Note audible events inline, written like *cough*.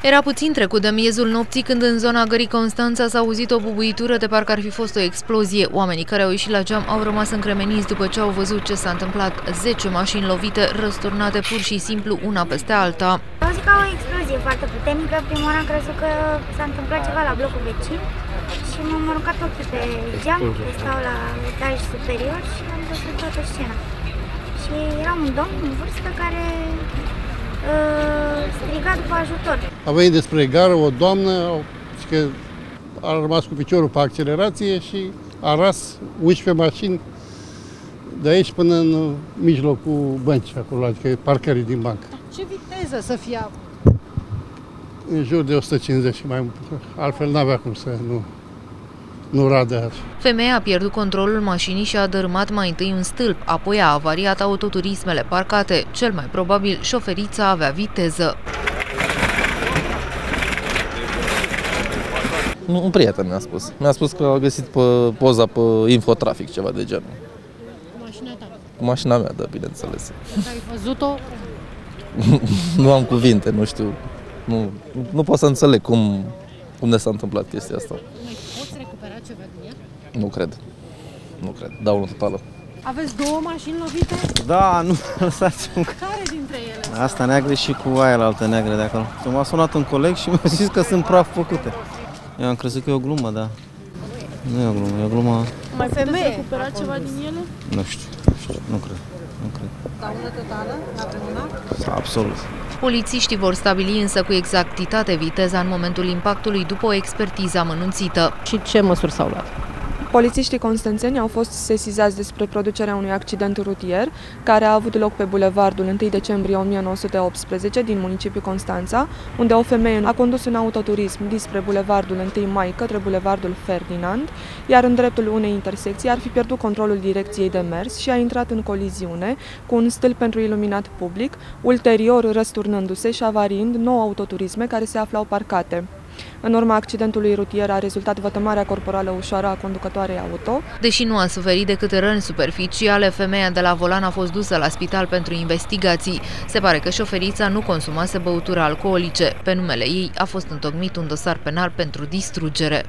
Era puțin trecut de miezul nopții când în zona gării Constanța s-a auzit o bubuitură de parcă ar fi fost o explozie. Oamenii care au ieșit la geam au rămas încremeniți după ce au văzut ce s-a întâmplat. 10 mașini lovite, răsturnate pur și simplu una peste alta. Am zis ca o explozie foarte puternică. Prima oară am crezut că s-a întâmplat ceva la blocul vecin și m-am aruncat ochii pe geam, că stau la etaj superior și am văzut toată scena. Și era un domn în vârstă care uh, striga după ajutor. A venit despre gară o doamnă și că a rămas cu piciorul pe accelerație și a ras 11 mașini de aici până în mijlocul băncii acolo, adică parcării din bancă. Ce viteză să fie avut? În jur de 150 și mai mult. Altfel n-avea cum să nu, nu radă așa. Femeia a pierdut controlul mașinii și a dărâmat mai întâi un stâlp, apoi a avariat autoturismele parcate. Cel mai probabil, șoferița avea viteză. Un prieten mi-a spus. Mi-a spus că a găsit pe poza pe infotrafic, ceva de genul. Cu mașina ta. Cu mașina mea, da, bineînțeles. Ai văzut-o? *laughs* nu am cuvinte, nu știu. Nu, nu pot să înțeleg cum, cum ne s-a întâmplat chestia asta. Mai poți recupera ceva din ea? Nu cred. Nu cred. Daună totală. Aveți două mașini lovite? Da, nu *laughs* lăsați un Care dintre ele? Asta neagră și cu aia la altă neagră de acolo. Și m-a sunat un coleg și mi-a zis că sunt praf făcute. Eu am crezut că e o glumă, da. Nu e o glumă, e o glumă, Mai femeie. recupera ceva din ele? nu știu, nu știu, nu cred. Nu cred. Daună totală? La vreuna? Absolut. Polițiștii vor stabili însă cu exactitate viteza în momentul impactului după o expertiză amănunțită. Și ce măsuri s-au luat? Polițiștii constanțeni au fost sesizați despre producerea unui accident rutier care a avut loc pe bulevardul 1 decembrie 1918 din municipiul Constanța, unde o femeie a condus un autoturism dinspre bulevardul 1 mai către bulevardul Ferdinand, iar în dreptul unei intersecții ar fi pierdut controlul direcției de mers și a intrat în coliziune cu un stâlp pentru iluminat public, ulterior răsturnându-se și avariind nouă autoturisme care se aflau parcate. În urma accidentului rutier a rezultat vătămarea corporală ușoară a conducătoarei auto. Deși nu a suferit decât răni superficiale, femeia de la volan a fost dusă la spital pentru investigații. Se pare că șoferița nu consumase băuturi alcoolice. Pe numele ei a fost întocmit un dosar penal pentru distrugere.